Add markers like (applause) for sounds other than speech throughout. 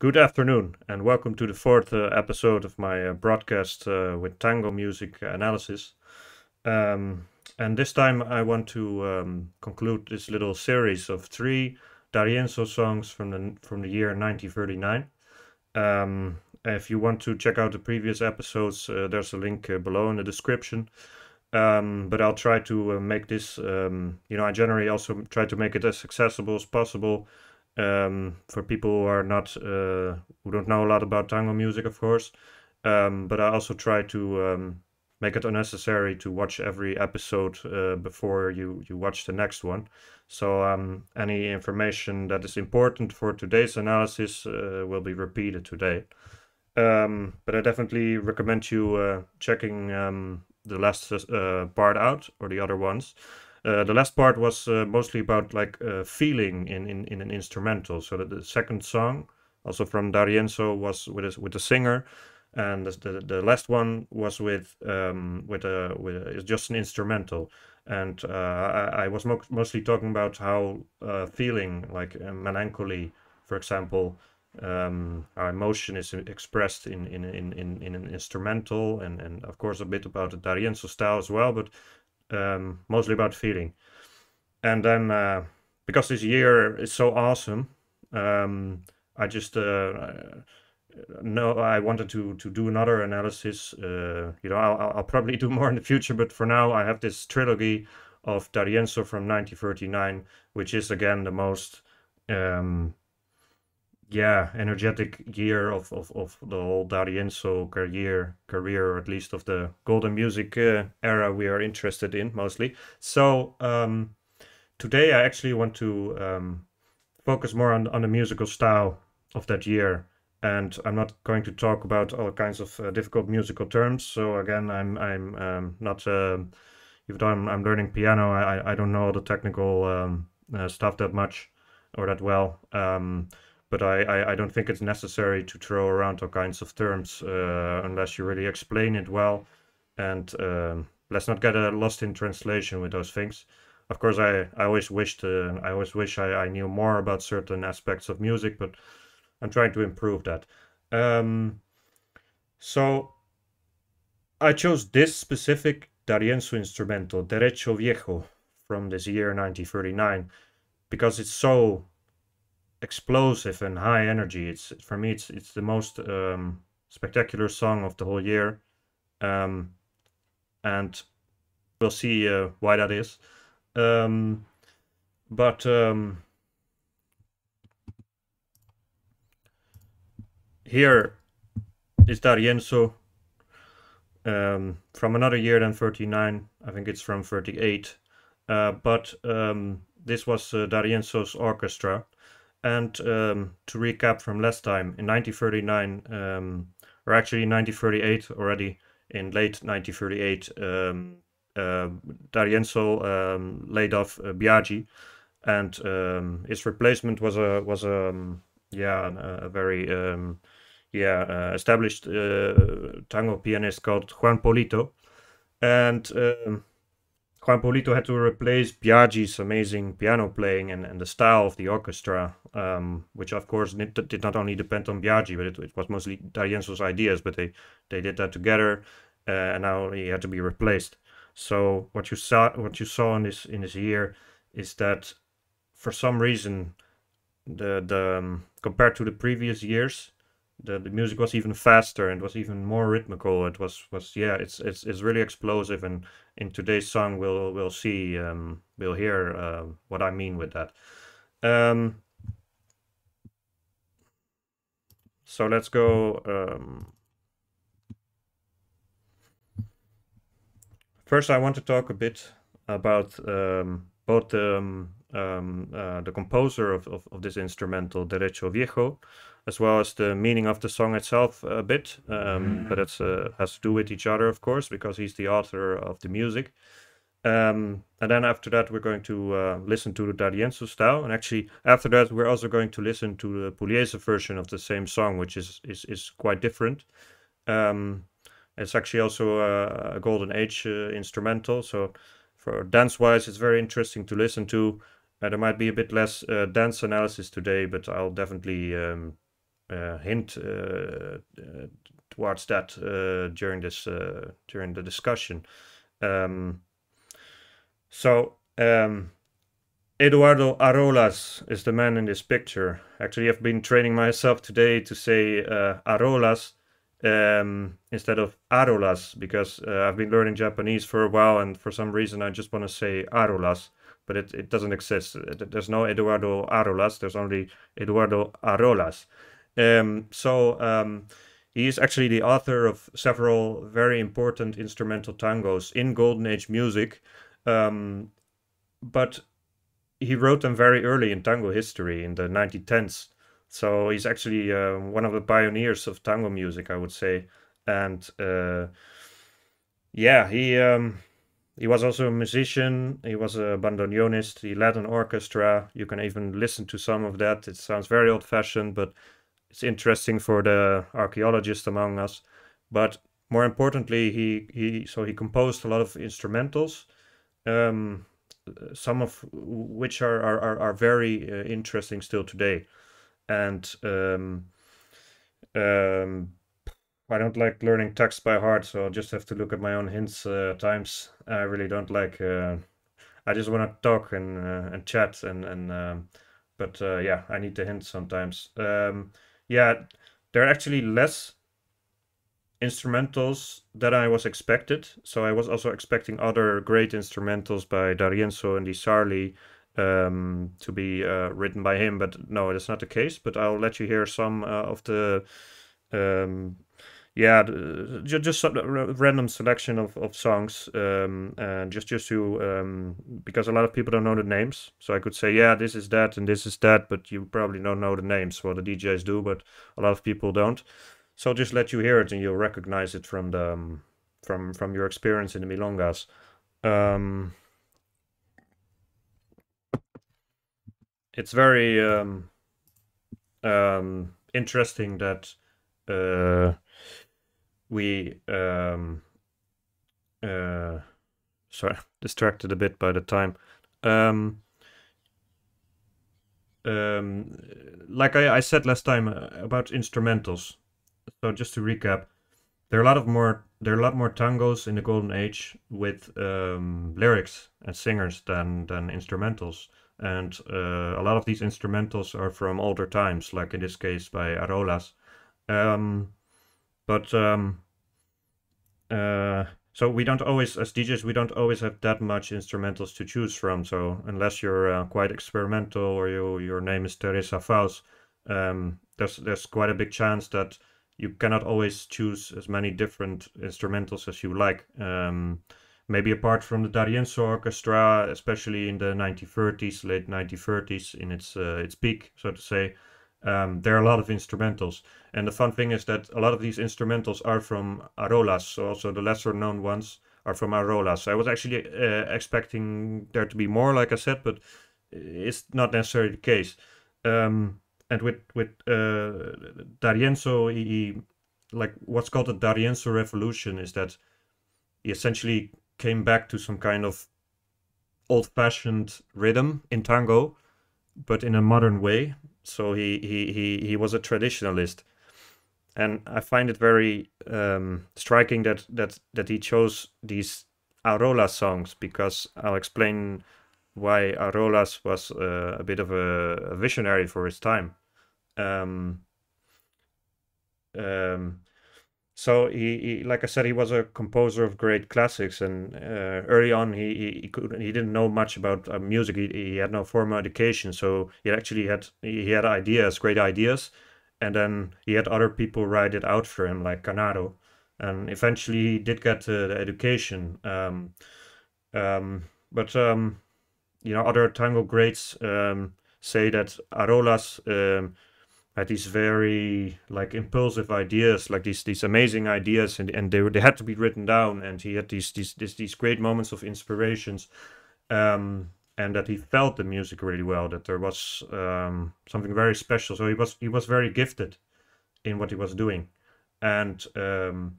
Good afternoon, and welcome to the fourth uh, episode of my uh, broadcast uh, with tango music analysis. Um, and this time I want to um, conclude this little series of three D'Arienzo songs from the from the year 1939. Um, if you want to check out the previous episodes, uh, there's a link uh, below in the description. Um, but I'll try to uh, make this, um, you know, I generally also try to make it as accessible as possible um, for people who are not uh, who don't know a lot about tango music, of course. Um, but I also try to um, make it unnecessary to watch every episode uh, before you you watch the next one. So um, any information that is important for today's analysis uh, will be repeated today. Um, but I definitely recommend you uh, checking um, the last uh, part out or the other ones. Uh, the last part was uh, mostly about like uh, feeling in, in, in an instrumental. So that the second song, also from D'Arienzo, was with a, with a singer, and the, the last one was with um, with a with a, it's just an instrumental. And uh, I, I, was mo mostly talking about how uh, feeling like melancholy, for example, um, our emotion is expressed in in, in, in, in an instrumental, and, and of course a bit about the D'Arienzo style as well, but um, mostly about feeling. And then uh, because this year is so awesome, um, I just uh, no, I wanted to to do another analysis. Uh, you know, I'll, I'll probably do more in the future, but for now, I have this trilogy of D'Arienzo from 1939, which is again the most um, yeah energetic year of, of, of the whole D'Arienzo career career or at least of the golden music uh, era we are interested in mostly. So um, today I actually want to um, focus more on, on the musical style of that year. And I'm not going to talk about all kinds of uh, difficult musical terms. So again I'm I'm um, not uh, even though I'm, I'm learning piano I, I don't know all the technical um, uh, stuff that much or that well. Um, but I, I, I, don't think it's necessary to throw around all kinds of terms uh, unless you really explain it well. And um, let's not get uh, lost in translation with those things. Of course, I, I always wished uh, I always wish I, I knew more about certain aspects of music, but I'm trying to improve that. Um, so I chose this specific D'Arienzo instrumental, Derecho Viejo, from this year 1939, because it's so explosive and high energy. It's for me, it's it's the most um, spectacular song of the whole year, um, and we'll see uh, why that is. Um, but um, here is D'Arienzo um, from another year than 39. I think it's from 38. Uh, but um, this was uh, D'Arienzo's orchestra. And um, to recap from last time, in 1939, um, or actually 1938 already, in late 1938, um, uh, D'Arienzo um, laid off uh, Biagi, and um, his replacement was a was a um, yeah a, a very um, yeah uh, established uh, tango pianist called Juan Polito, and Juan Polito had to replace Biagi's amazing piano playing and, and the style of the orchestra, um, which of course did not only depend on Biagi, but it, it was mostly D'Arienzo's ideas, but they, they did that together, uh, and now he had to be replaced. So what you saw what you saw in this in this year is that for some reason the the um, compared to the previous years the, the music was even faster and was even more rhythmical. It was was yeah, it's it's it's really explosive. And in today's song, we'll we'll see um, we'll hear uh, what I mean with that. Um, so let's go. Um, first, I want to talk a bit about um, both um, um, uh, the composer of, of, of, this instrumental, Derecho Viejo, as well as the meaning of the song itself a bit. Um, but it uh, has to do with each other, of course, because he's the author of the music. Um, and then after that, we're going to uh, listen to the D'Arienzo style. And actually, after that, we're also going to listen to the Pugliese version of the same song, which is is, is quite different. Um, it's actually also a, a Golden Age uh, instrumental. So for dance-wise, it's very interesting to listen to. Uh, there might be a bit less uh, dance analysis today, but I'll definitely um, uh, hint uh, uh, towards that during this during the discussion. Um, so um, Eduardo Arolas is the man in this picture. Actually, I've been training myself today to say Arolas um, instead of Arolas because uh, I've been learning Japanese for a while and for some reason I just want to say Arolas, but it, it doesn't exist. There's no Eduardo Arolas, there's only Eduardo Arolas. Um, so um, he is actually the author of several very important instrumental tangos in Golden Age music, um, but he wrote them very early in tango history in the 1910s. So he's actually uh, one of the pioneers of tango music, I would say. And uh, yeah, he um, he was also a musician. He was a bandoneonist. He led an orchestra. You can even listen to some of that. It sounds very old-fashioned, but it's interesting for the archaeologist among us. But more importantly, he he so he composed a lot of instrumentals. Um, some of which are are, are very uh, interesting still today and um, um, I don't like learning text by heart, so I'll just have to look at my own hints uh, times. I really don't like. Uh, I just want to talk and uh, and chat and and. Um, but uh, yeah, I need the hints sometimes. Um, yeah, there are actually less instrumentals than I was expected. So I was also expecting other great instrumentals by D'Arienzo and Di Sarli um, to be uh, written by him. But no, that's not the case. But I'll let you hear some uh, of the, um, yeah, just some random selection of, of songs, um, and just just to um, because a lot of people don't know the names. So I could say, yeah, this is that and this is that, but you probably don't know the names. Well, the DJs do, but a lot of people don't. So I'll just let you hear it, and you'll recognize it from the um, from from your experience in the milongas. Um, it's very um, um, interesting that uh, we um, uh, sorry (laughs) distracted a bit by the time. Um, um, like I, I said last time uh, about instrumentals. So just to recap there are a lot of more there are a lot more tangos in the golden age with um, lyrics and singers than than instrumentals. And uh, a lot of these instrumentals are from older times, like in this case by Arolas. Um, but um, uh, so we don't always, as DJs, we don't always have that much instrumentals to choose from. So unless you're uh, quite experimental or you, your name is Teresa Faus, um, there's there's quite a big chance that you cannot always choose as many different instrumentals as you like. Um, maybe apart from the D'Arienzo Orchestra, especially in the 1930s, late 1930s, in its uh, its peak, so to say, um, there are a lot of instrumentals. And the fun thing is that a lot of these instrumentals are from Arolas, so also the lesser known ones are from Arolas. I was actually uh, expecting there to be more, like I said, but it's not necessarily the case. Um, and with with uh, D'Arienzo, he, he, like what's called the D'Arienzo revolution is that he essentially came back to some kind of old-fashioned rhythm in tango, but in a modern way. So he he he he was a traditionalist, and I find it very um, striking that that that he chose these Arola songs because I'll explain why Arolas was uh, a bit of a, a, visionary for his time. Um, um, so he, he, like I said, he was a composer of great classics, and uh, early on he he, he, could, he didn't know much about uh, music. He, he had no formal education, so he actually had he had ideas, great ideas, and then he had other people write it out for him, like Canaro, and eventually he did get uh, the education. Um, um, but um, you know, other tango greats um, say that Arolas um, had these very like impulsive ideas, like these these amazing ideas, and, and they were, they had to be written down. And he had these these these, these great moments of inspirations, um, and that he felt the music really well. That there was um, something very special. So he was he was very gifted in what he was doing, and um,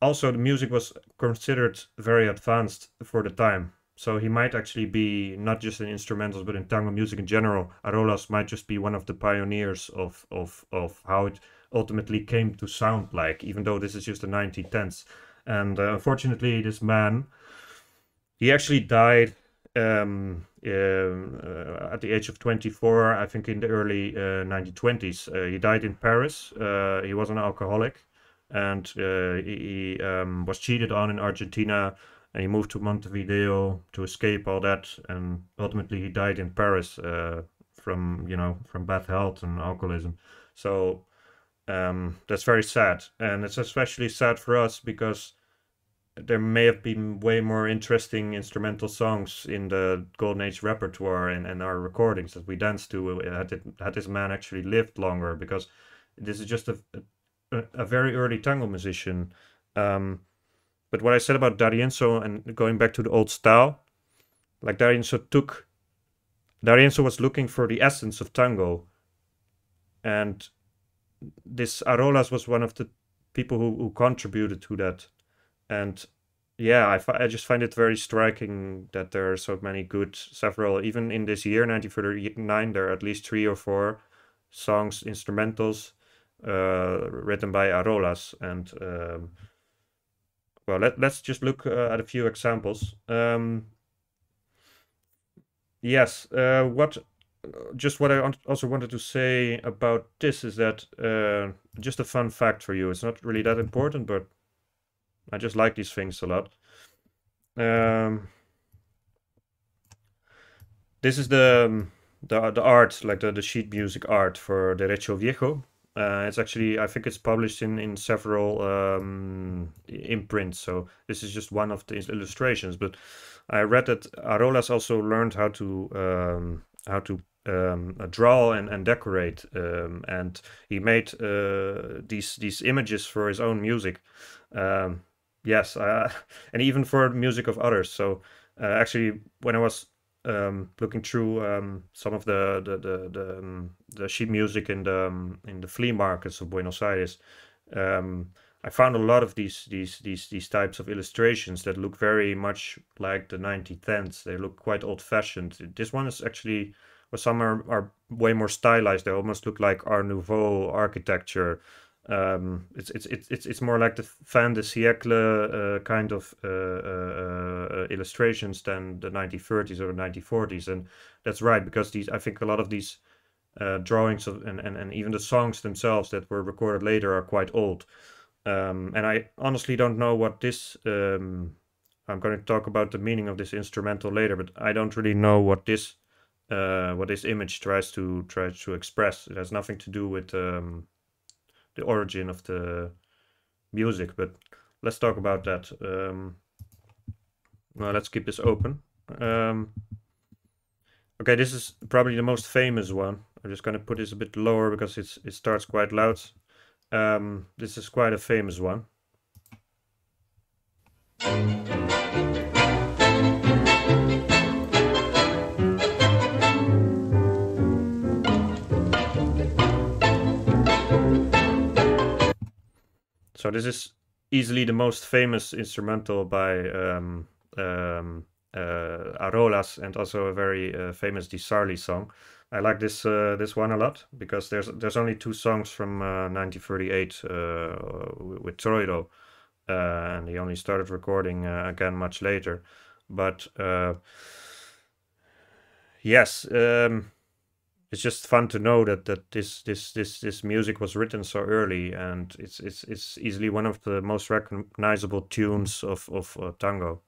also the music was considered very advanced for the time. So he might actually be not just in instrumentals but in tango music in general. Arolas might just be one of the pioneers of of of how it ultimately came to sound like, even though this is just the 1910s. And uh, unfortunately, this man, he actually died um, uh, at the age of 24, I think in the early uh, 1920s. Uh, he died in Paris. Uh, he was an alcoholic and uh, he, he um, was cheated on in Argentina and he moved to Montevideo to escape all that and ultimately he died in Paris uh, from you know from bad health and alcoholism. So um, that's very sad. And it's especially sad for us because there may have been way more interesting instrumental songs in the golden age repertoire and, and our recordings that we danced to had, it, had this man actually lived longer because this is just a, a, a very early tango musician um, but what I said about D'Arienzo and going back to the old style, like D'Arienzo took, D'Arienzo was looking for the essence of tango. And this Arolas was one of the people who, who contributed to that. And yeah, I, I just find it very striking that there are so many good, several, even in this year, 1939, there are at least three or four songs, instrumentals uh, written by Arolas. And um, well, let, let's just look uh, at a few examples. Um, yes, uh, what just what I also wanted to say about this is that uh, just a fun fact for you. It's not really that important, but I just like these things a lot. Um, this is the um, the the art, like the the sheet music art for Derecho Viejo. Uh, it's actually, I think it's published in in several um, imprints. So this is just one of the illustrations. But I read that Arolas also learned how to um, how to um, uh, draw and, and decorate, um, and he made uh, these these images for his own music. Um, yes, uh, (laughs) and even for music of others. So uh, actually, when I was um, looking through um, some of the the the the, um, the, sheet music in the um, in the flea markets of Buenos Aires, um, I found a lot of these these these these types of illustrations that look very much like the 1910s. They look quite old fashioned. This one is actually, well, some are, are way more stylized. They almost look like Art Nouveau architecture um, it's, it's it's it's more like the fin de siècle uh, kind of uh, uh, uh illustrations than the 1930s or the 1940s, and that's right because these I think a lot of these uh, drawings of, and, and and even the songs themselves that were recorded later are quite old, um, and I honestly don't know what this. Um, I'm going to talk about the meaning of this instrumental later, but I don't really know what this uh, what this image tries to tries to express. It has nothing to do with um, the origin of the music, but let's talk about that. Um, well, let's keep this open. Um, okay, this is probably the most famous one. I'm just going to put this a bit lower because it's it starts quite loud. Um, this is quite a famous one. So this is easily the most famous instrumental by um, um, uh, Arolas and also a very uh, famous Di Sarli song. I like this uh, this one a lot because there's there's only two songs from 1938 uh, uh, with Troilo, uh, and he only started recording again much later. But yes, um, it's just fun to know that that this this this this music was written so early and it's it's it's easily one of the most recognizable tunes of of uh, tango.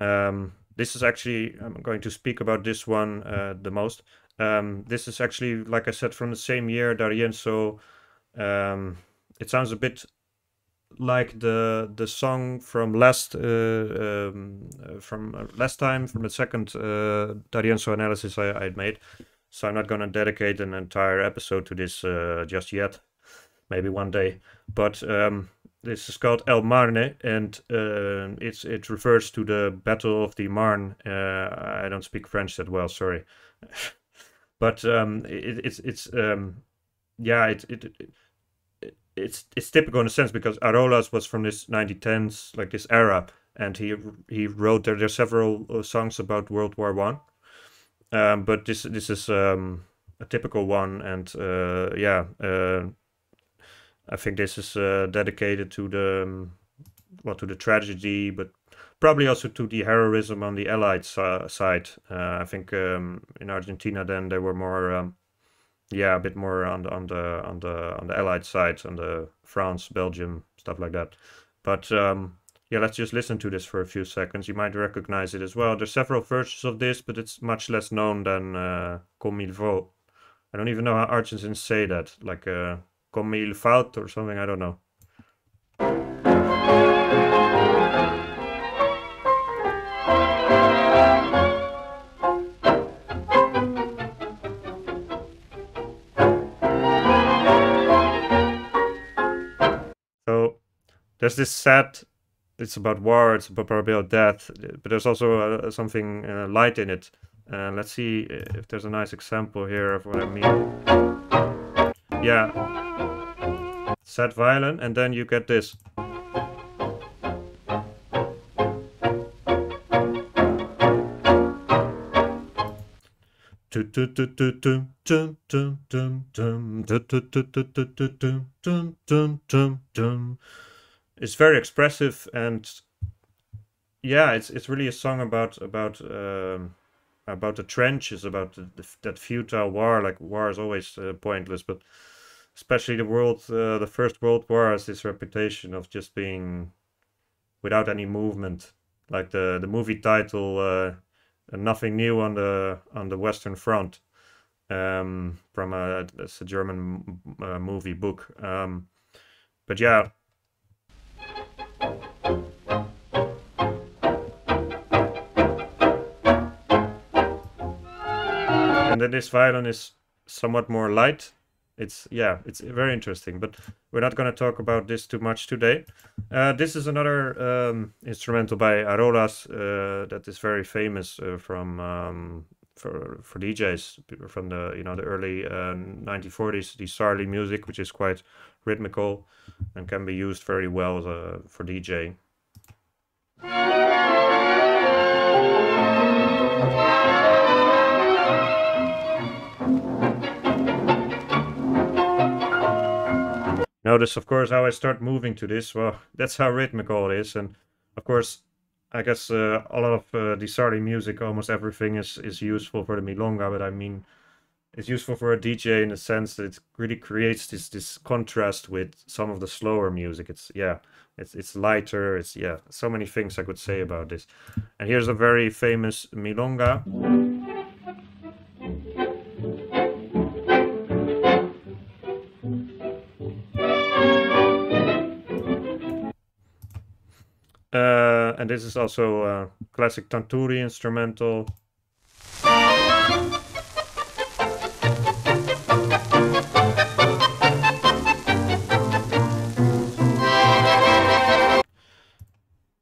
Um, this is actually i'm going to speak about this one uh, the most. Um, this is actually like i said from the same year d'arienzo um, it sounds a bit like the the song from last uh, um, from uh, last time from the second uh, d'arienzo analysis I, I made so I'm not going to dedicate an entire episode to this uh, just yet. Maybe one day. But um, this is called El Marne, and uh, it's it refers to the Battle of the Marne. Uh, I don't speak French that well, sorry. (laughs) but um, it, it's it's um, yeah, it, it, it it's it's typical in a sense because Arolas was from this 1910s, like this era, and he he wrote there. There's several uh, songs about World War One, um, but this this is um, a typical one, and uh, yeah, uh, I think this is uh, dedicated to the um, well to the tragedy, but probably also to the heroism on the Allied side. Uh, I think um, in Argentina then they were more, um, yeah, a bit more on the on the on the on the Allied side, on the France, Belgium stuff like that. But um, yeah, let's just listen to this for a few seconds. You might recognize it as well. There's several versions of this, but it's much less known than uh, Comme il faut. I don't even know how Argentines say that, like uh, Comme il faut or something. I don't know. So there's this sad it's about war, it's about probably about death, but there's also uh, something uh, light in it. Uh, let's see if there's a nice example here of what I mean. Yeah, sad violin, and then you get this. It's very expressive and yeah, it's it's really a song about about um, about the trenches, about the, the, that futile war. Like war is always uh, pointless, but especially the world, uh, the First World War has this reputation of just being without any movement. Like the the movie title, uh, "Nothing New on the on the Western Front," um, from a, it's a German uh, movie book. Um, but yeah, and then this violin is somewhat more light. It's yeah, it's very interesting, but we're not going to talk about this too much today. Uh, this is another um, instrumental by Arolas uh, that is very famous uh, from um, for for DJs from the you know the early 1940s. Uh, Di Sarli music, which is quite rhythmical and can be used very well uh, for DJing. Notice, of course, how I start moving to this. Well, (laughs) that's how rhythmical it is. And, of course, I guess uh, a lot of uh, Di Sarli music, almost everything is, is useful for the Milonga. But, I mean, it's useful for a DJ in the sense that it really creates this this contrast with some of the slower music. It's, yeah, it's, it's lighter. It's, yeah, so many things I could say about this. And here's a very famous Milonga. And this is also a classic Tanturi instrumental.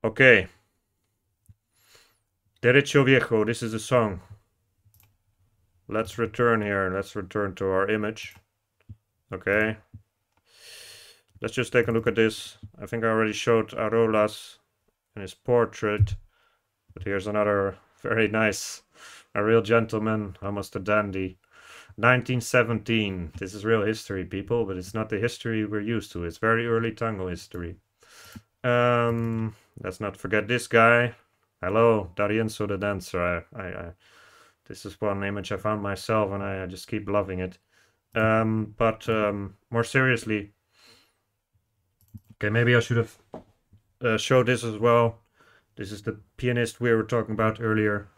Okay. Derecho Viejo, this is the song. Let's return here. Let's return to our image. Okay. Let's just take a look at this. I think I already showed Arolas in his portrait. But here's another very nice, a real gentleman, almost a dandy. 1917. This is real history, people, but it's not the history we're used to. It's very early tango history. Um, let's not forget this guy. Hello, D'Arienzo the dancer. I, I, I, this is one image I found myself, and I, I just keep loving it. Um, but um, more seriously, okay, maybe I should have uh, show this as well. This is the pianist we were talking about earlier,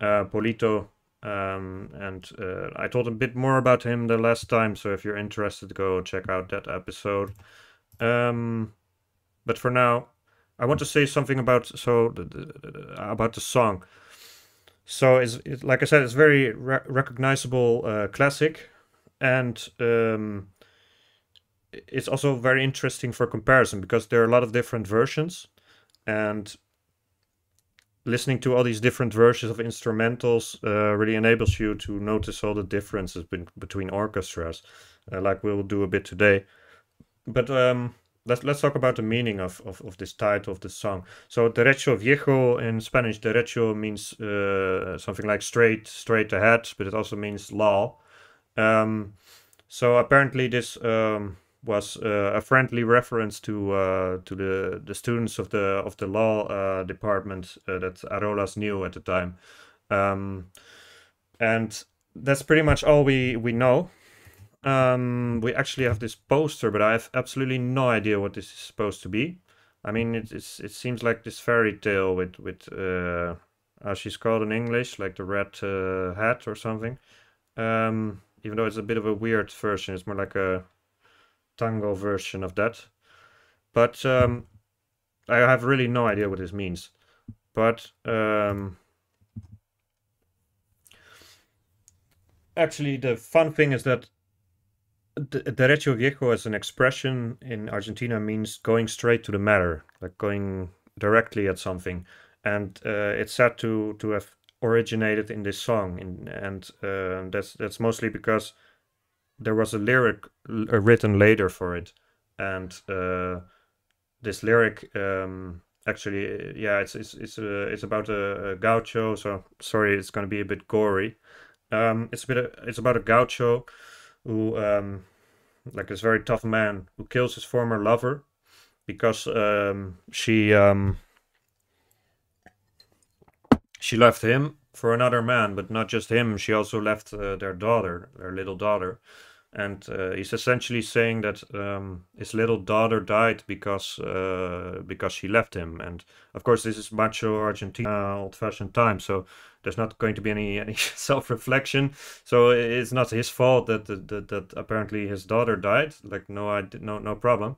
uh, Polito. Um, and uh, I told a bit more about him the last time, so if you're interested, go check out that episode. Um, but for now, I want to say something about so the, the, about the song. So it's, it, like I said, it's very re- recognizable uh, classic, and um, it's also very interesting for comparison because there are a lot of different versions and listening to all these different versions of instrumentals uh, really enables you to notice all the differences be- between orchestras uh, like we'll do a bit today but um, let's let's talk about the meaning of, of, of this title of the song. So derecho viejo in Spanish, derecho means uh, something like straight, straight ahead, but it also means law. Um, so apparently this um, was uh, a friendly reference to uh, to the the students of the of the law uh, department uh, that Arolas knew at the time, um, and that's pretty much all we we know um, we actually have this poster, but I have absolutely no idea what this is supposed to be. I mean, it, it's, it seems like this fairy tale with, with uh, how she's called in English, like the red uh, hat or something. Um, even though it's a bit of a weird version, it's more like a tango version of that. But um, I have really no idea what this means. But um, actually, the fun thing is that derecho viejo as an expression in Argentina means going straight to the matter, like going directly at something, and uh, it's said to to have originated in this song, and uh, that's that's mostly because there was a lyric uh, written later for it, and uh, this lyric um, actually, yeah, it's it's it's uh, it's about a, a, gaucho. So sorry, it's going to be a bit gory. Um, it's a bit it's about a gaucho who um, like this very tough man who kills his former lover because um, she um, she left him for another man, but not just him. She also left uh, their daughter, their little daughter, and uh, he's essentially saying that um, his little daughter died because uh, because she left him. And of course, this is macho Argentina, old-fashioned time, so there's not going to be any, any (laughs) self-reflection. So it's not his fault that, that that, that apparently his daughter died. Like no, I no no problem.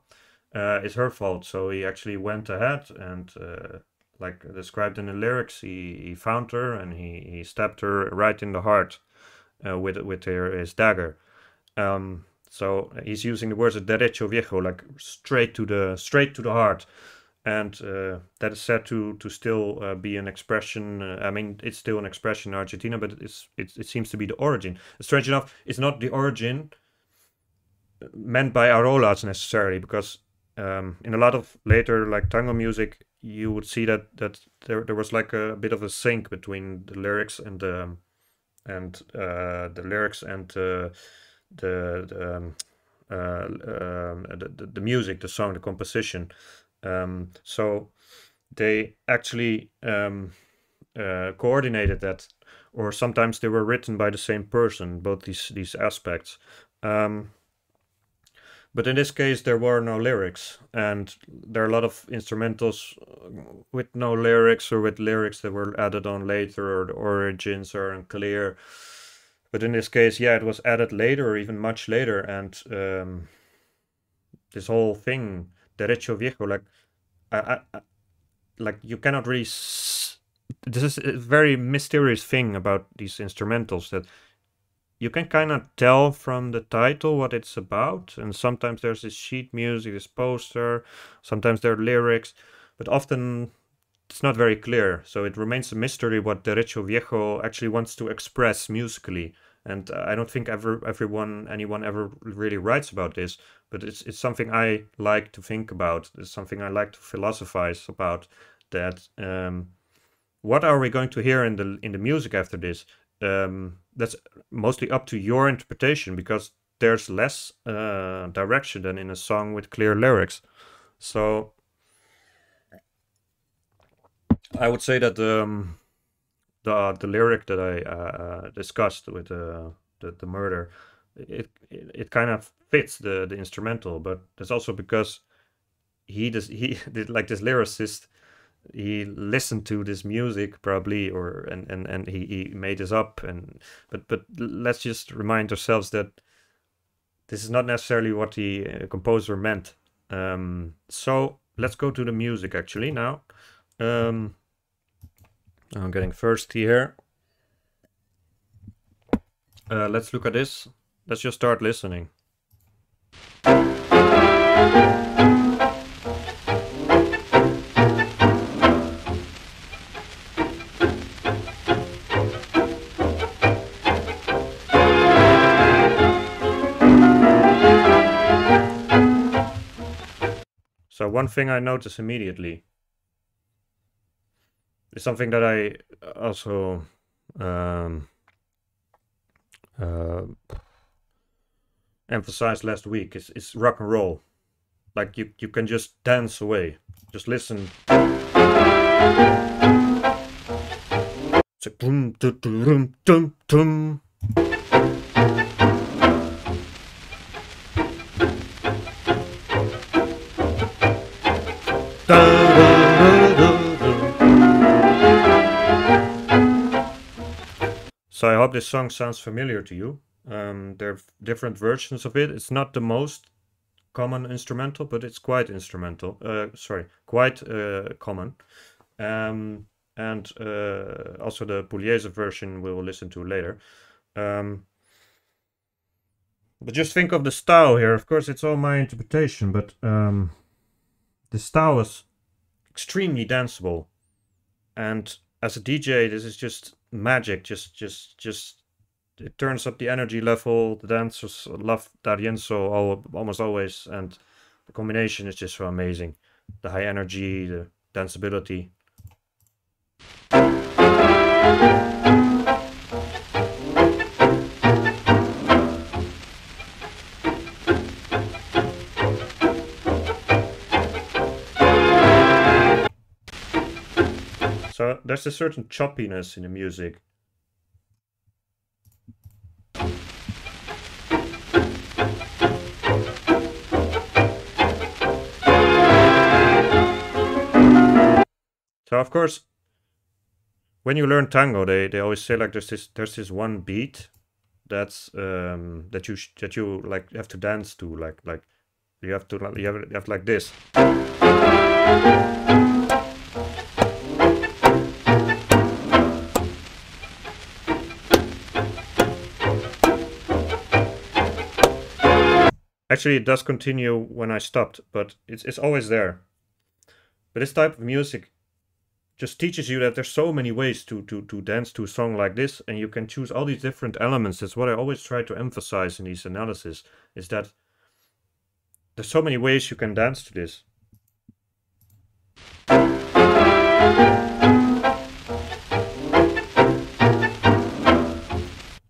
Uh, it's her fault. So he actually went ahead and. Uh, like described in the lyrics, he, he found her and he, he stabbed her right in the heart uh, with with her, his dagger. Um, so he's using the words derecho viejo, like straight to the straight to the heart, and uh, that is said to to still uh, be an expression. Uh, I mean, it's still an expression in Argentina, but it's it, it seems to be the origin. Strange enough, it's not the origin meant by Arolas necessarily, because um, in a lot of later like tango music, you would see that that there there was like a, a bit of a sync between the lyrics and the and uh, the lyrics and uh, the the, um, uh, um, the, the music, the song, the composition. Um, so they actually um, uh, coordinated that, or sometimes they were written by the same person. Both these these aspects. But in this case, there were no lyrics, and there are a lot of instrumentals with no lyrics or with lyrics that were added on later, or the origins are unclear. But in this case, yeah, it was added later or even much later. And um, this whole thing, derecho viejo, like, I, I, like you cannot really. S- this is a very mysterious thing about these instrumentals that you can kind of tell from the title what it's about. And sometimes there's this sheet music, this poster, sometimes there are lyrics, but often it's not very clear. So it remains a mystery what Derecho Viejo actually wants to express musically. And uh, I don't think ever everyone anyone ever really writes about this, but it's it's something I like to think about. It's something I like to philosophize about. That um, what are we going to hear in the in the music after this? Um, that's mostly up to your interpretation because there's less uh, direction than in a song with clear lyrics. So I would say that um, the the lyric that I uh, discussed with uh, the the murder, it it, it kind of fits the the instrumental, but that's also because he does he (laughs) did like this lyricist he listened to this music probably or and and, and he, he made this up and but but let's just remind ourselves that this is not necessarily what the uh, composer meant. Um, so let's go to the music actually now. Um, I'm getting thirsty here. Uh, let's look at this. Let's just start listening. So one thing I notice immediately something that I also um, uh, emphasized last week is, is rock and roll. Like you, you can just dance away. Just listen. It's dum. Hope this song sounds familiar to you. Um, there are different versions of it. It's not the most common instrumental, but it's quite instrumental. Uh, sorry, quite uh, common. Um, and uh, also the Pugliese version we will listen to later. Um, but just think of the style here. Of course, it's all my interpretation, but um, the style is extremely danceable. And as a DJ, this is just magic. Just, just, just it turns up the energy level. The dancers love D'Arienzo all, almost always, and the combination is just so amazing. The high energy, the danceability. So there's a certain choppiness in the music. So of course, when you learn tango, they, they always say like there's this there's this one beat that's um that you that you like have to dance to like like you have to you have, you have like this. Actually, it does continue when I stopped, but it's it's always there. But this type of music just teaches you that there's so many ways to, to, to dance to a song like this and you can choose all these different elements that's what i always try to emphasize in these analysis is that there's so many ways you can dance to this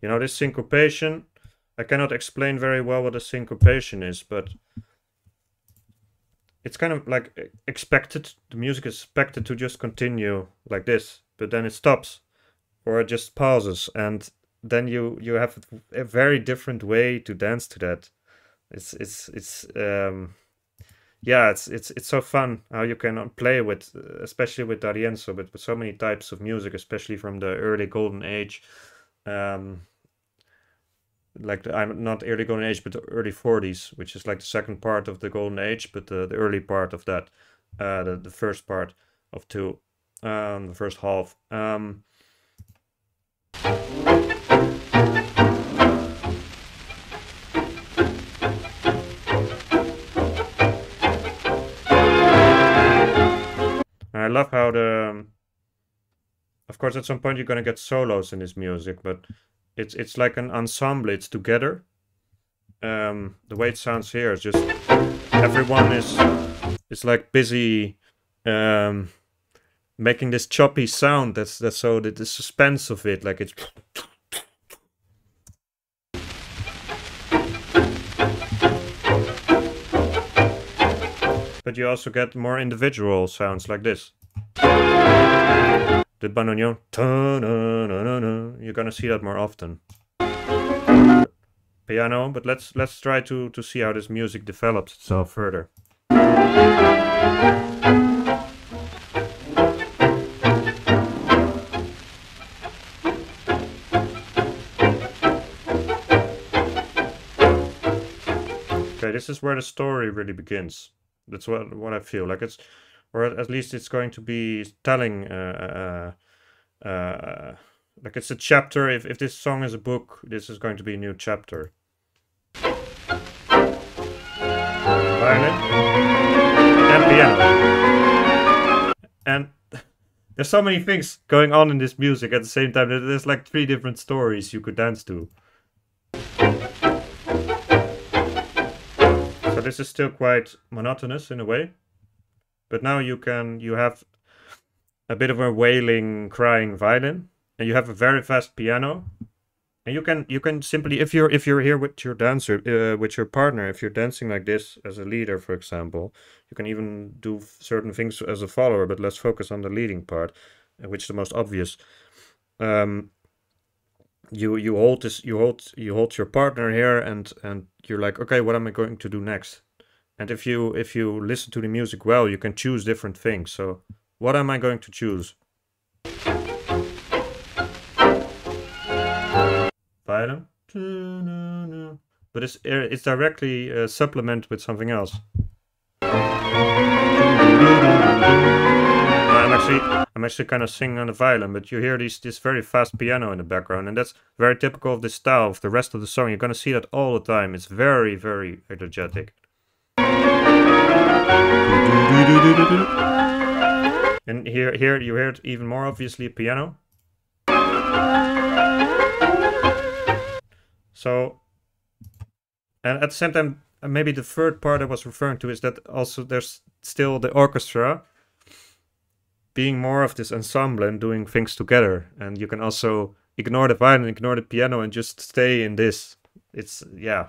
you know this syncopation i cannot explain very well what a syncopation is but it's kind of like expected the music is expected to just continue like this but then it stops or it just pauses and then you you have a very different way to dance to that. It's it's it's um yeah it's it's it's so fun how you can play with especially with D'Arienzo but with so many types of music especially from the early golden age. Um like the, I'm not early golden age, but the early 40s, which is like the second part of the golden age, but the, the early part of that, uh, the, the first part of two, um, the first half. Um, I love how the, of course, at some point you're gonna get solos in this music, but it's it's like an ensemble. It's together. Um, the way it sounds here is just everyone is is like busy um, making this choppy sound. That's that's so that the suspense of it, like it's. But you also get more individual sounds like this the bandoneon. You're gonna see that more often. Piano, but let's let's try to to see how this music develops itself further. Okay, this is where the story really begins. That's what what I feel like. It's or at least it's going to be telling uh, uh, uh, like it's a chapter. If, if this song is a book this is going to be a new chapter. Violin and piano. And (laughs) there's so many things going on in this music at the same time. There's like three different stories you could dance to. So this is still quite monotonous in a way but now you can you have a bit of a wailing, crying violin, and you have a very fast piano, and you can you can simply if you're if you're here with your dancer uh, with your partner, if you're dancing like this as a leader, for example, you can even do certain things as a follower. But let's focus on the leading part, uh, which is the most obvious. Um, you you hold this you hold you hold your partner here and and you're like okay what am i going to do next and if you if you listen to the music well you can choose different things so what am i going to choose violin but it's it's directly uh, supplement with something else I'm actually I'm actually kind of singing on the violin, but you hear this this very fast piano in the background, and that's very typical of the style of the rest of the song. You're gonna see that all the time. It's very very energetic. And here here you hear it even more obviously piano. So, and at the same time, maybe the third part I was referring to is that also there's still the orchestra being more of this ensemble and doing things together. And you can also ignore the violin, ignore the piano, and just stay in this. It's yeah.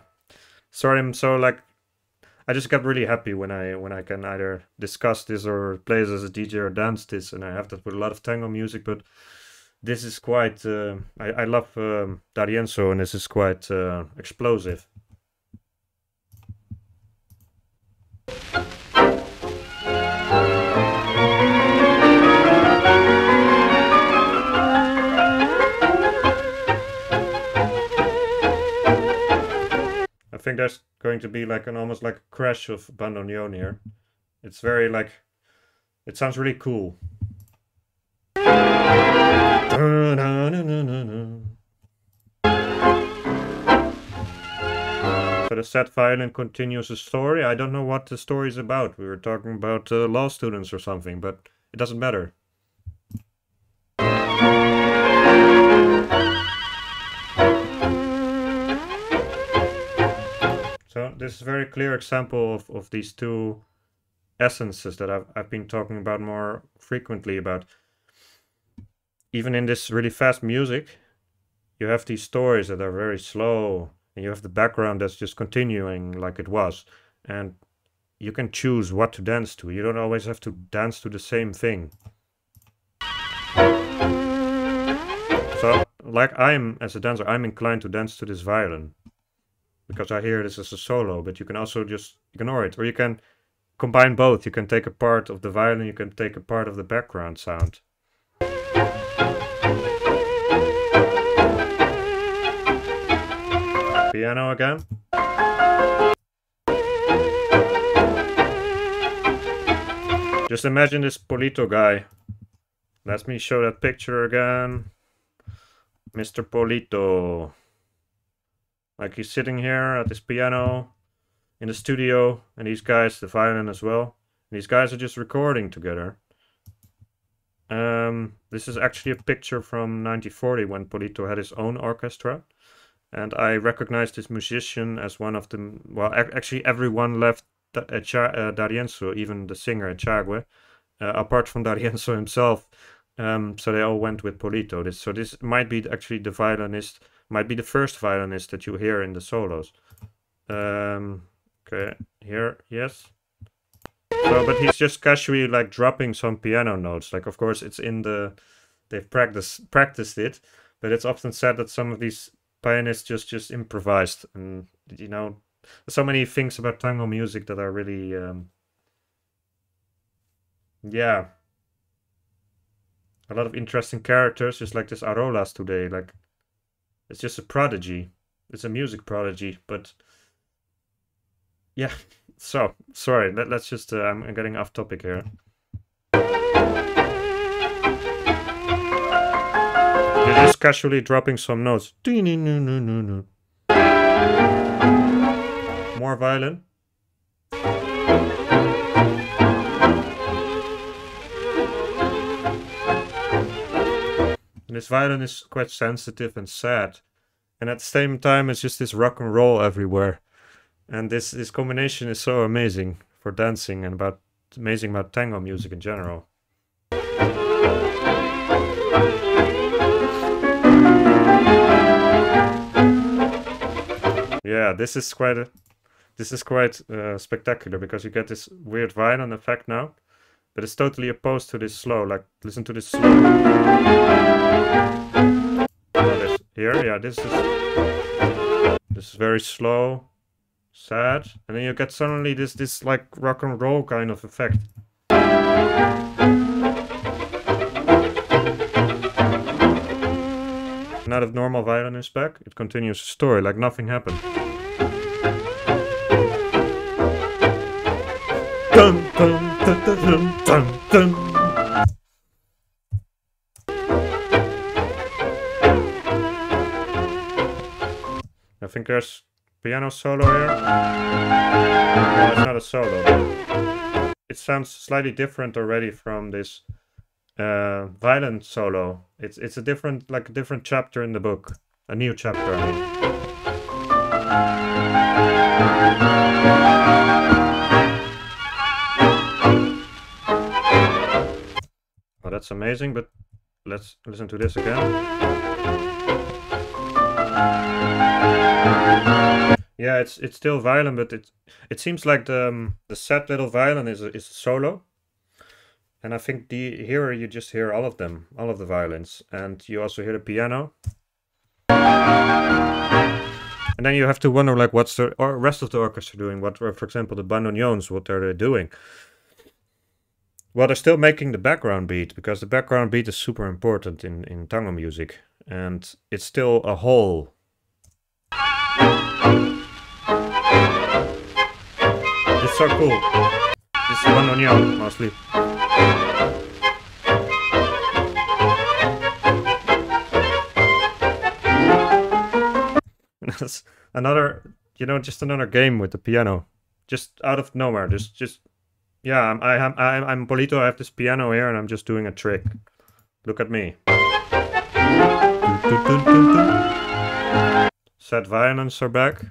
Sorry, I'm so like. I just got really happy when I when I can either discuss this or play this as a DJ or dance this, and I have that with a lot of tango music. But this is quite. Uh, I I love um, D'Arienzo, and this is quite uh, explosive. Think there's going to be like an almost like a crash of bandoneon here. It's very like, it sounds really cool. So the sad violin continues the story. I don't know what the story is about. We were talking about uh, law students or something, but it doesn't matter. So this is a very clear example of, of these two essences that I've, I've been talking about more frequently about. Even in this really fast music, you have these stories that are very slow and you have the background that's just continuing like it was. And you can choose what to dance to. You don't always have to dance to the same thing. So, like I'm, as a dancer, I'm inclined to dance to this violin because I hear this as a solo, but you can also just ignore it. Or you can combine both. You can take a part of the violin, you can take a part of the background sound. Piano again. Just imagine this Polito guy. Let me show that picture again. Mr. Polito. Like he's sitting here at this piano in the studio, and these guys, the violin as well. These guys are just recording together. Um, this is actually a picture from 1940 when Polito had his own orchestra. And I recognized this musician as one of the, well, actually everyone left uh, D'Arienzo, even the singer Echagüe, uh, apart from (laughs) D'Arienzo himself. Um, so they all went with Polito. This, so this might be actually the violinist might be the first violinist that you hear in the solos. Um, okay, here, yes. So, but he's just casually like dropping some piano notes. Like, of course, it's in the they've practiced practiced it, but it's often said that some of these pianists just just improvised, and you know, so many things about tango music that are really, um, yeah, a lot of interesting characters, just like this Arolas today. Like, it's just a prodigy. It's a music prodigy, but yeah. (laughs) So sorry. Let, us just. Uh, I'm getting off topic here. You're just casually dropping some notes. More violin. And this violin is quite sensitive and sad. And at the same time, it's just this rock and roll everywhere. And this, this combination is so amazing for dancing and about amazing about tango music in general. Yeah, this is quite a, this is quite uh, spectacular because you get this weird violin effect now, but it's totally opposed to this slow. Like listen to this slow. This, here, yeah, this is this is very slow, sad, and then you get suddenly this this like rock and roll kind of effect. Now that normal violin is back, it continues the story like nothing happened. Dun, dun, I think there's piano solo here. It's not a solo. It sounds slightly different already from this uh, violin solo. It's it's a different like a different chapter in the book, a new chapter. I mean. That's amazing, but let's listen to this again. Yeah, it's it's still violin, but it it seems like the um, the sad little violin is is solo, and I think the here you just hear all of them, all of the violins, and you also hear the piano. And then you have to wonder, like, what's the rest of the orchestra doing? What, for example, the bandoneons, what are they doing? Well, they're still making the background beat because the background beat is super important in in tango music, and it's still a whole. It's so cool. It's bandoneon mostly. (laughs) That's another, you know, just another game with the piano, just out of nowhere. Just, just, yeah. I'm, I am, I'm, Polito. I have this piano here, and I'm just doing a trick. Look at me. Sad violins are back.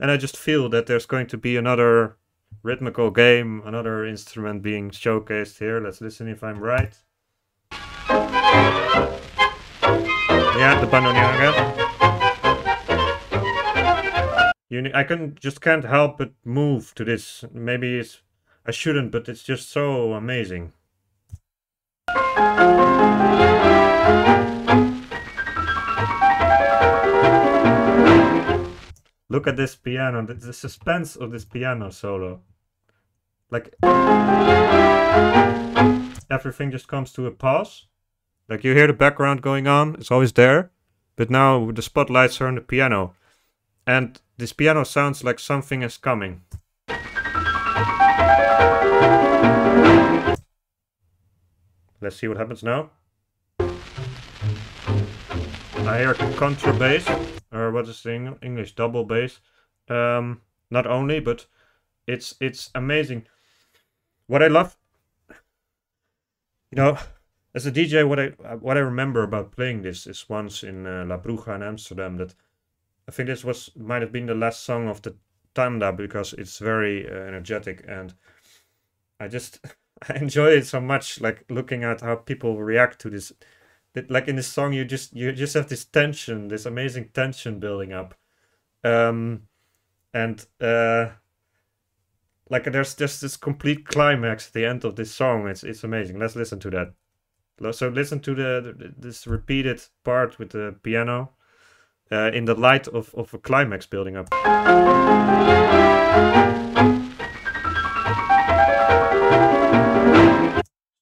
And I just feel that there's going to be another rhythmical game, another instrument being showcased here. Let's listen if I'm right. Yeah, the bandoneon again. You, I can just can't help but move to this. Maybe it's I shouldn't, but it's just so amazing. Look at this piano, the, the suspense of this piano solo. Like everything just comes to a pause. Like you hear the background going on, it's always there, but now the spotlights are on the piano. And this piano sounds like something is coming. Let's see what happens now. I hear contrabass, or what is the Eng- English double bass. Um, not only, but it's it's amazing. What I love, you know, as a DJ, what I what I remember about playing this is once in uh, La Bruja in Amsterdam that I think this was might have been the last song of the tanda because it's very uh, energetic and I just (laughs) I enjoy it so much like looking at how people react to this that like in this song you just you just have this tension this amazing tension building up. Um and uh like there's just this complete climax at the end of this song. It's it's amazing. Let's listen to that. So listen to the, the this repeated part with the piano uh, in the light of of a climax building up.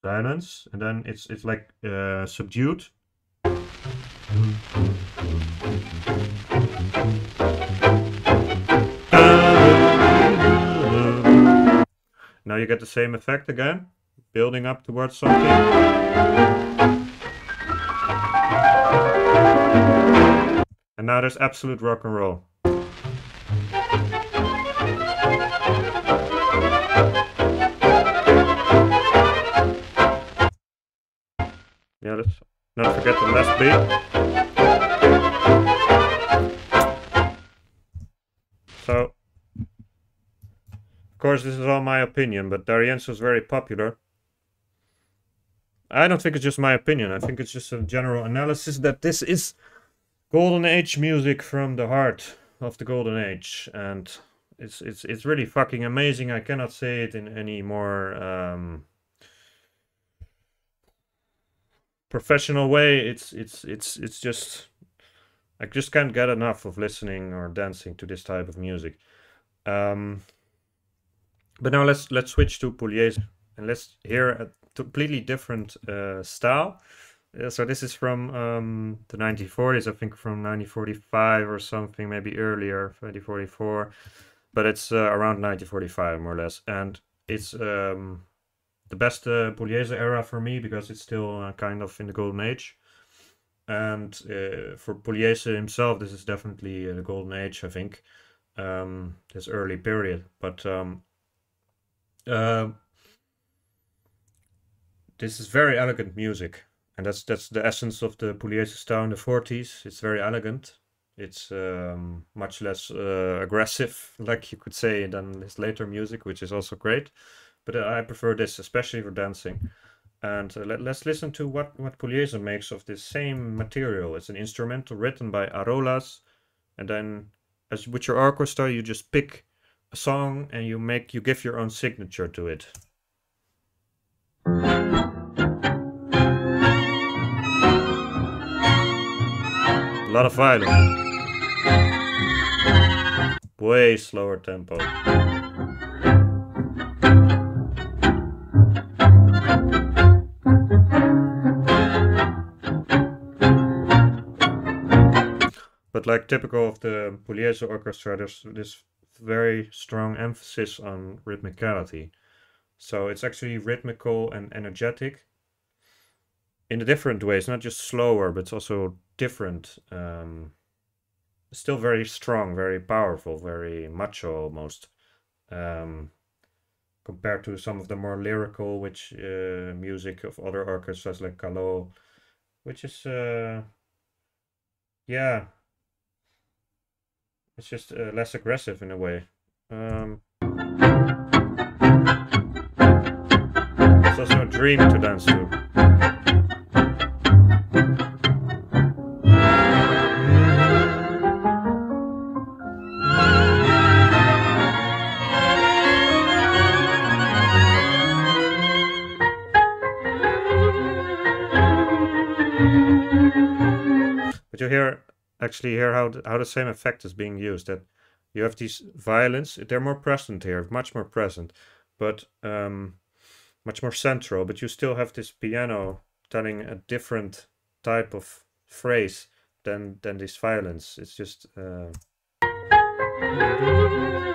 Silence and then it's it's like uh, subdued. Now you get the same effect again building up towards something and now there's absolute rock and roll Yeah, let's not forget the last beat. So Of course, this is all my opinion, but D'Arienzo is very popular. I don't think it's just my opinion. I think it's just a general analysis that this is golden age music from the heart of the golden age, and it's it's it's really fucking amazing. I cannot say it in any more um, professional way. It's it's it's it's just I just can't get enough of listening or dancing to this type of music. Um, but now let's let's switch to Pugliese and let's hear a completely different uh, style. Uh, so this is from um, the 1940s, I think from 1945 or something, maybe earlier, 1944, but it's uh, around 1945 more or less, and it's um, the best uh, Pugliese era for me because it's still uh, kind of in the golden age. And uh, for Pugliese himself, this is definitely uh, the golden age, I think, um, this early period. But um, uh, this is very elegant music, and that's that's the essence of the Pugliese style in the 40s. It's very elegant. It's um, much less uh, aggressive, like you could say, than his later music, which is also great. But uh, I prefer this, especially for dancing. And uh, let, us listen to what, what Pugliese makes of this same material. It's an instrumental written by Arolas. And then as with your orchestra, you just pick a song and you make you give your own signature to it. Way slower tempo. But like typical of the Pugliese orchestra, there's this very strong emphasis on rhythmicality. So it's actually rhythmical and energetic in a different way. It's not just slower, but it's also different. Um, still very strong, very powerful, very macho almost. Um, compared to some of the more lyrical, which uh, music of other orchestras like Caló, which is uh, yeah, it's just uh, less aggressive in a way. Um, it's also a dream to dance to. But you hear actually hear how the, how the same effect is being used. That you have these violins; they're more present here, much more present, but um, much more central. But you still have this piano telling a different type of phrase than than these violins. It's just. Uh...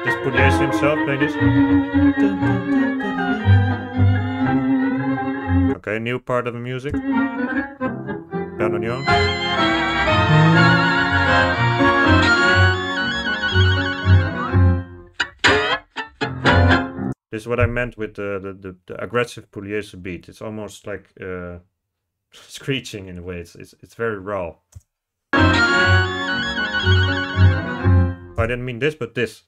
Does Pugliese himself play this? Okay, new part of the music. Bandoneon. This is what I meant with the, the, the, the aggressive Pugliese beat. It's almost like uh, (laughs) screeching in a way. It's, it's, it's very raw. I didn't mean this, but this.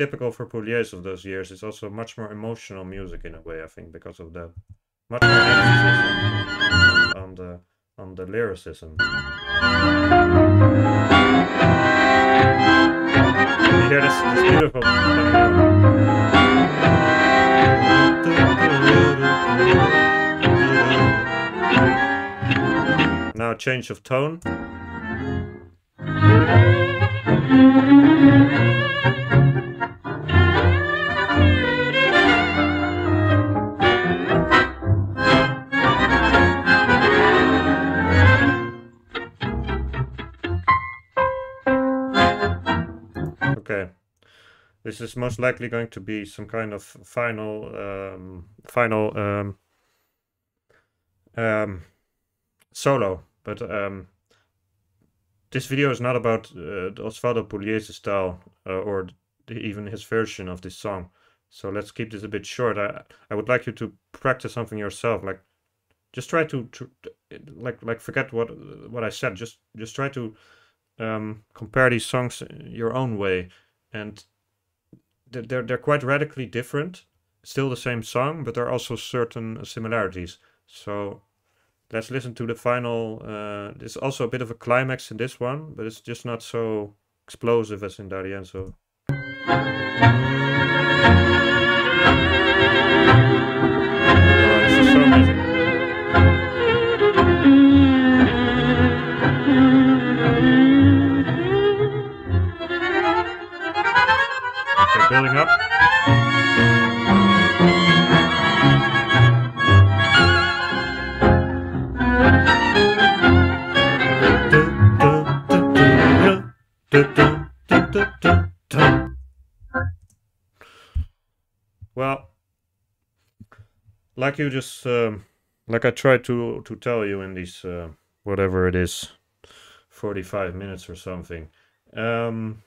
Typical for Pugliese of those years. It's also much more emotional music in a way, I think, because of the much more emphasis on the on the lyricism. You hear this, this beautiful. Now change of tone. This is most likely going to be some kind of final, um, final um, um, solo. But um, this video is not about uh, Osvaldo Pugliese style uh, or the, even his version of this song. So let's keep this a bit short. I I would like you to practice something yourself. Like, just try to, to like like forget what what I said. Just just try to um, compare these songs your own way, and they're they're quite radically different. Still the same song, but there are also certain similarities. So let's listen to the final. Uh, there's also a bit of a climax in this one, but it's just not so explosive as in D'Arienzo. Oh, building up. Well, like you just um, like I tried to to tell you in these uh, whatever it is, forty five minutes or something. Um,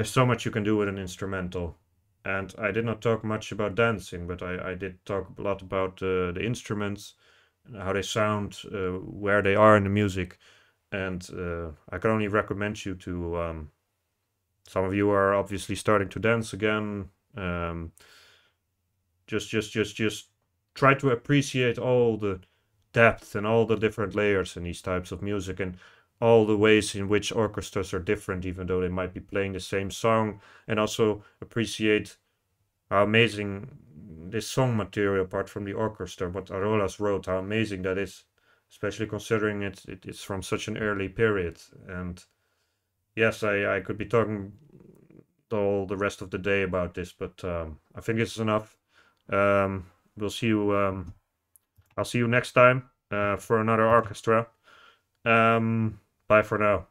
there's so much you can do with an instrumental, and I did not talk much about dancing, but I I did talk a lot about uh, the instruments, how they sound, uh, where they are in the music, and uh, I can only recommend you to. Um, some of you are obviously starting to dance again. Um, just, just, just, just try to appreciate all the depth and all the different layers in these types of music and all the ways in which orchestras are different, even though they might be playing the same song, and also appreciate how amazing this song material, apart from the orchestra, what Arolas wrote, how amazing that is, especially considering it, it it's from such an early period. And yes, I, I could be talking all the rest of the day about this, but um, I think this is enough. Um, we'll see you. Um, I'll see you next time uh, for another orchestra. Um, bye for now.